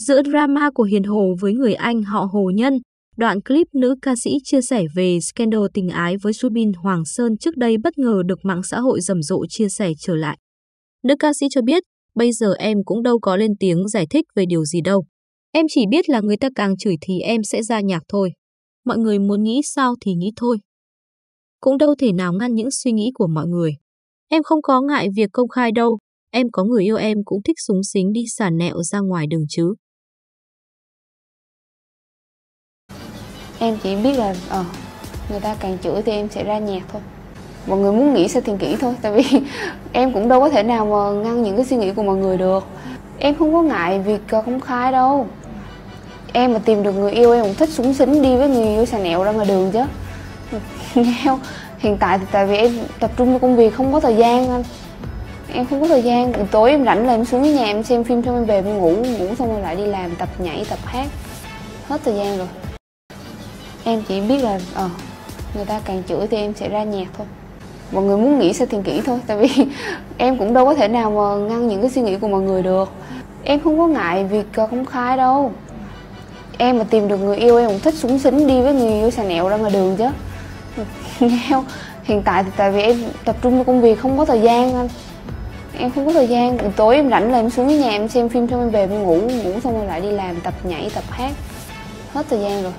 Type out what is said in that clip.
Giữa drama của Hiền Hồ với người anh họ Hồ Nhân, đoạn clip nữ ca sĩ chia sẻ về scandal tình ái với Subin Hoàng Sơn trước đây bất ngờ được mạng xã hội rầm rộ chia sẻ trở lại. Nữ ca sĩ cho biết, bây giờ em cũng đâu có lên tiếng giải thích về điều gì đâu. Em chỉ biết là người ta càng chửi thì em sẽ ra nhạc thôi. Mọi người muốn nghĩ sao thì nghĩ thôi. Cũng đâu thể nào ngăn những suy nghĩ của mọi người. Em không có ngại việc công khai đâu, em có người yêu em cũng thích súng xính đi xả nẹo ra ngoài đường chứ. Em chỉ biết là ờ người ta càng chửi thì em sẽ ra nhạc thôi. Mọi người muốn nghĩ sao thì nghĩ thôi, tại vì em cũng đâu có thể nào mà ngăn những cái suy nghĩ của mọi người được. Em không có ngại việc ờ, công khai đâu. Em mà tìm được người yêu em cũng thích súng xính đi với người yêu xà nẹo ra ngoài đường chứ. Nghe hiện tại thì tại vì em tập trung vào công việc, không có thời gian anh. Em không có thời gian. Tối em rảnh là em xuống nhà em xem phim, xong em về em ngủ. Ngủ xong rồi lại đi làm, tập nhảy, tập hát. Hết thời gian rồi em chỉ biết là ờ người ta càng chửi thì em sẽ ra nhạc thôi. Mọi người muốn nghĩ sao thì nghĩ thôi, tại vì em cũng đâu có thể nào mà ngăn những cái suy nghĩ của mọi người được. Em không có ngại việc công khai đâu. Em mà tìm được người yêu, em cũng thích súng xính đi với người yêu xà nẹo ra ngoài đường chứ. Nghe hiện tại thì tại vì em tập trung vào công việc, không có thời gian anh. Em không có thời gian. Tối em rảnh là em xuống nhà em xem phim, xong em về em ngủ ngủ xong rồi lại đi làm, tập nhảy, tập hát. Hết thời gian rồi.